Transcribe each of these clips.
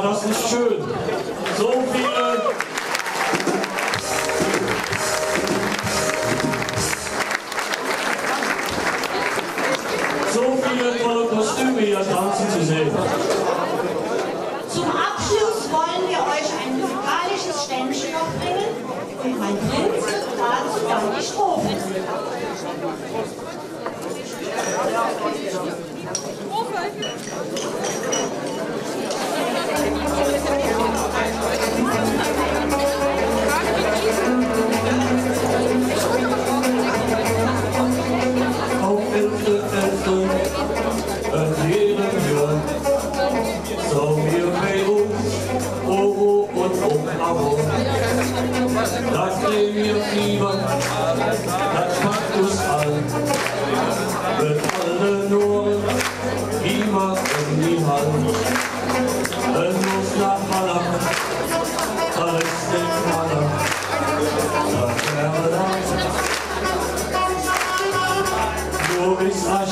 War das nicht schön? So viele so viele tolle Kostüme hier tanzen zu sehen. Zum Abschluss wollen wir euch ein musikalisches Ständchen noch bringen und mein Prinz dazu dann die Strophen. Auf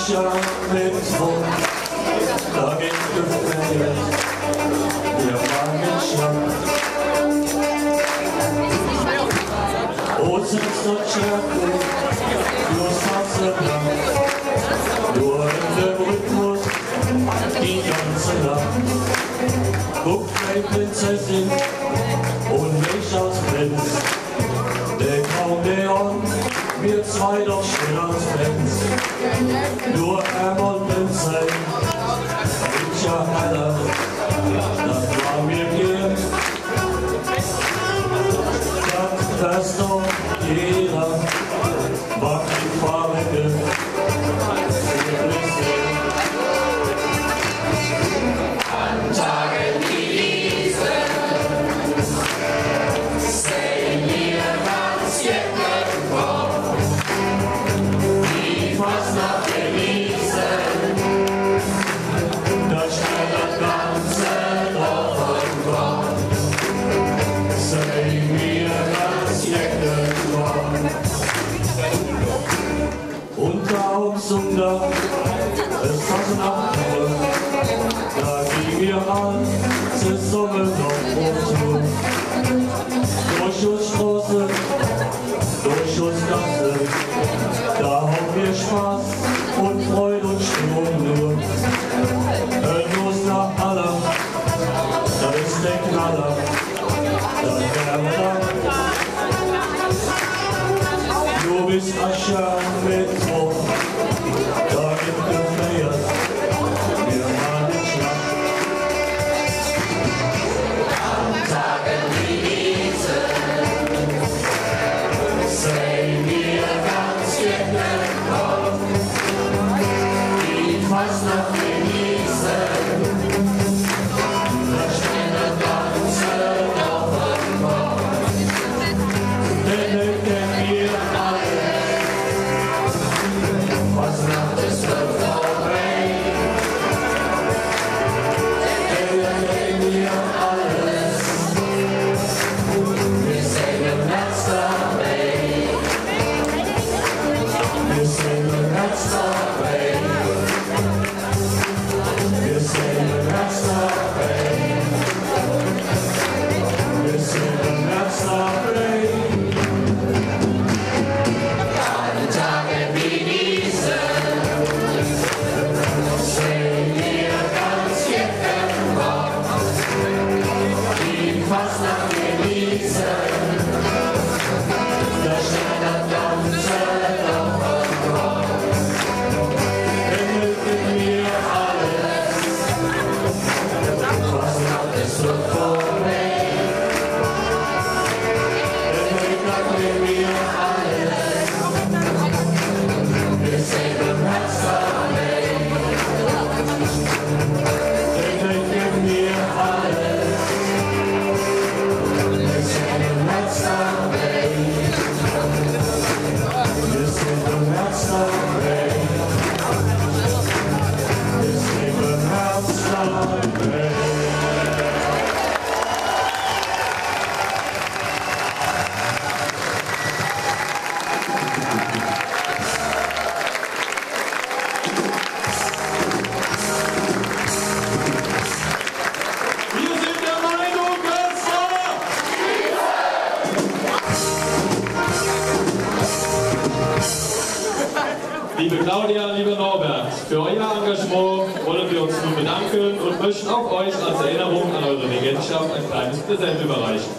Ascha mit Mund, da geht gefällt, wir fangen Schlag. O sitzt dort Schärfe, nur Satze lang, nur in dem Rhythmus die ganze Nacht. Guckt meine Prinzessin und mich als Prinz, der kaum wir zwei doch schön als Fans. Nur Hermann und Sein, ich ja zusammen auf Rundtour. Durch uns Straße, durch uns Gasse, da haben wir Spaß und Freude und Stimmung nur. Los nach aller, da ist der Knaller, da wäre da. Du bist Ascher kleines Präsent überreichen.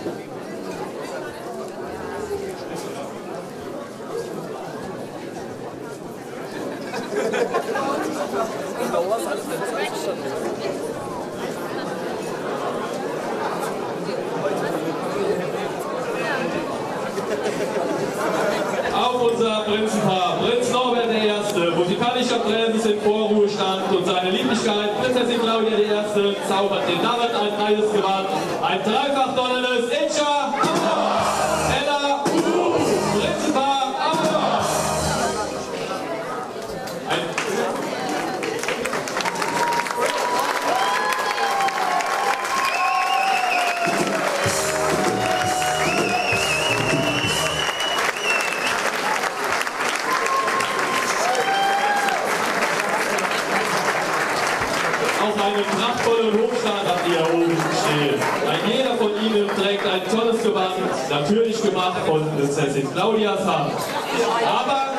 I., zaubert den Narren ein freies Gewand, ein dreifach donnerndes Itcha, Auch einen prachtvollen Hofstaat habt ihr oben stehen. Ein jeder von ihnen trägt ein tolles Gewand, natürlich gemacht von Prinzessin Claudias Hand. Aber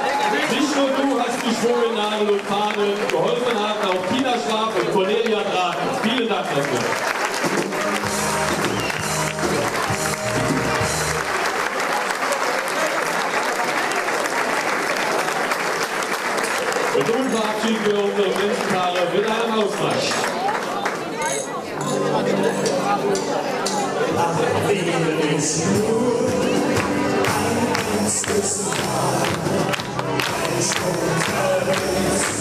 nicht nur du hast geschwungen Nadel und Fahnen, geholfen haben auch Tina Schwab und Cornelia Draht. Vielen Dank dafür. Und nun verabschieden wir unsere Prinzenpaare mit einem Ausmarsch. Prinz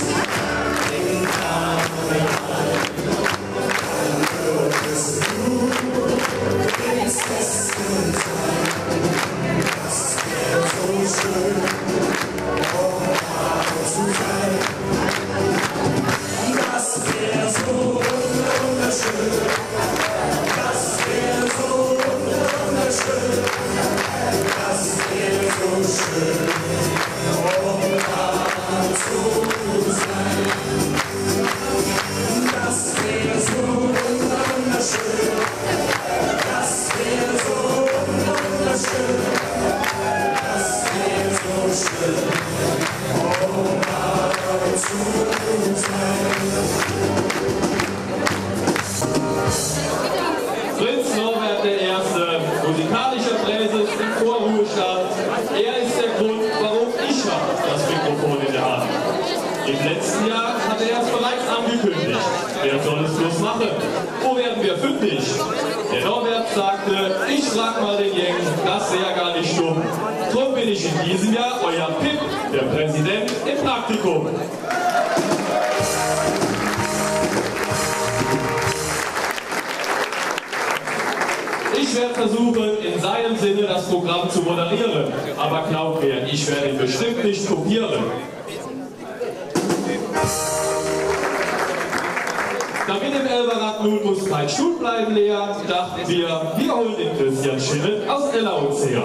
ich frag mal den Jeng, das wäre gar nicht dumm. Drum bin ich in diesem Jahr euer Pip, der Präsident im Praktikum. Ich werde versuchen, in seinem Sinne das Programm zu moderieren. Aber glaubt mir, ich werde ihn bestimmt nicht kopieren. Elberrad nun muss kein Stuhl bleiben leer, dachten wir, wir holen den Christian Schillen aus Ellauns her.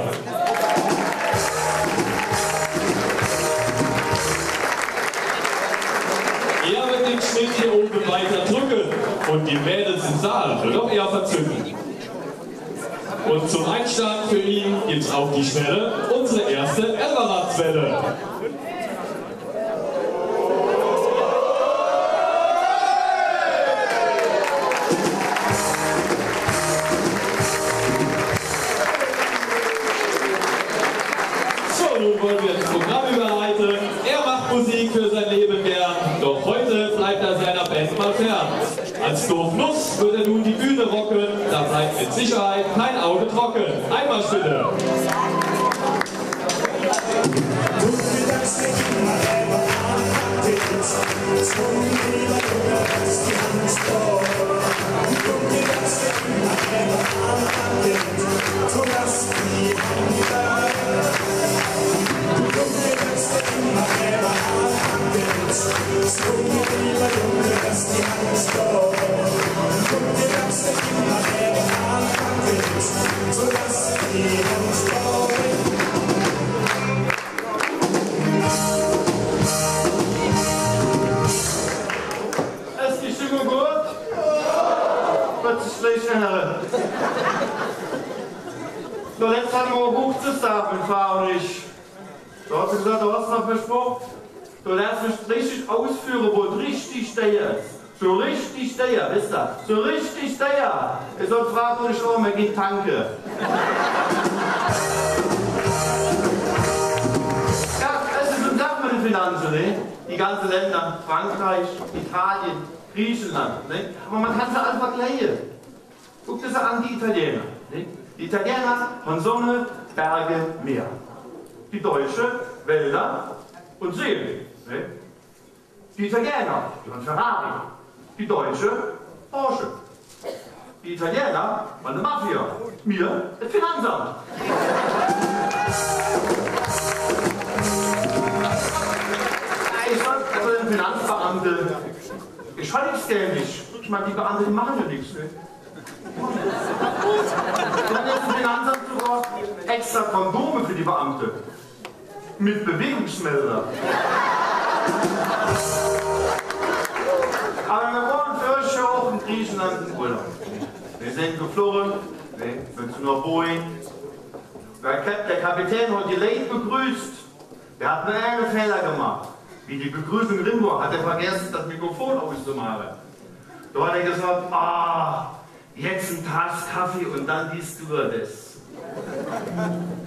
Er wird den Schnitt hier oben weiter drücken und die Mädels im Saal wird auch eher verzücken. Und zum Einstand für ihn gibt's auf die Schnelle unsere erste Elberratswelle. Ist Zuletzt hatten wir Frau und ich. Du hast gesagt, du hast noch versprochen. Du lässt mich richtig ausführen, wo richtig steht. So richtig der, wisst ihr? So richtig der. Ich soll fragen, wo ich auch mal gehen tanke. Ja, es ist ein Sache mit den Finanzen, ne? Die ganzen Länder, Frankreich, Italien, Griechenland, ne? Aber man kann sie alle vergleichen. Guckt es an die Italiener. Ne? Die Italiener haben Sonne, Berge, Meer. Die Deutsche Wälder und Seen. Ne? Die Italiener, haben Ferrari. Die Deutsche Porsche. Die Italiener waren eine Mafia. Mir das Finanzamt. Also den Finanzbeamte, es dämlich. Ich meine, die Beamte, die machen ja nichts. Ne? Wir haben jetzt Finanzamt sogar extra Kondome für die Beamte. Mit Bewegungsmelder. Aber wir waren für auch in Griechenland im Urlaub. Wir sind geflogen, wir sind einer Boeing. Der Kapitän hat die Late begrüßt. Der hat nur einen Fehler gemacht. Wie die Begrüßung war, hat er vergessen, das Mikrofon auszumachen. Da hat er gesagt, ah, jetzt ein Tass Kaffee und dann die Stewardess.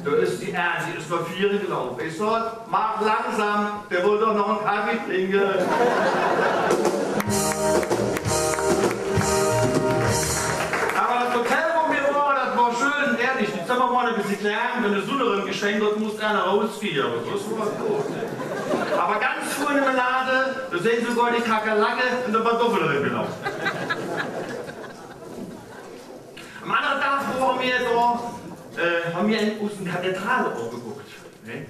Da ist die R, sie ist vor vier gelaufen. Ich sag, mach langsam, der wollte doch noch einen Kaffee trinken. Aber das Hotel, wo wir waren, das war schön, ehrlich. Die Zimmer waren ein bisschen klein, wenn du Sonnerin geschenkt hast, musste einer rausziehen. Aber das war gut. Aber ganz früh in der Lade, da sehen sogar die Kakerlake und der Kartoffel drin gelaufen. Waren wir da, äh, haben wir aus der Kathedrale auch geguckt. Ne?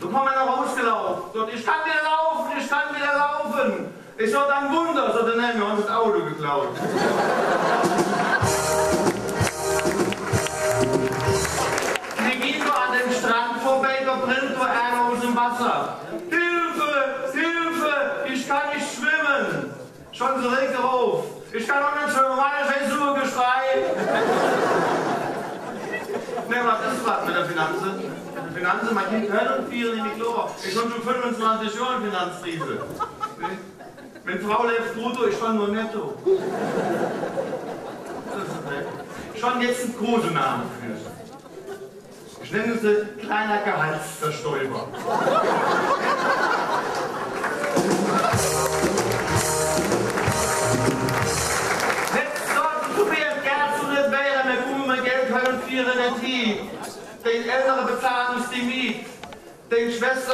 So kam einer rausgelaufen. Sagt, ich kann wieder laufen, ich kann wieder laufen. Ich sag, ein Wunder. Sagt er, nein, wir haben das Auto geklaut. wir gehen so an dem Strand vorbei, da brennt so einer aus dem Wasser. Hilfe, Hilfe, ich kann nicht schwimmen. Schon so direkt auf. Ich kann auch nicht schwimmen, Mann, ich will so Geschrei. Ist was mit der Finanze? Mit der Finanze, mein Kind hört und viel in die Klo. Ich bin schon 25 Jahre in Finanzkrise. Ne? Wenn Frau läuft brutto, ich schon nur netto. Das. Schon jetzt ein Kosenamen für Ich nenne sie kleiner Gehaltsverstäuber. Den Älteren bezahlen uns die Miet. Den Schwestern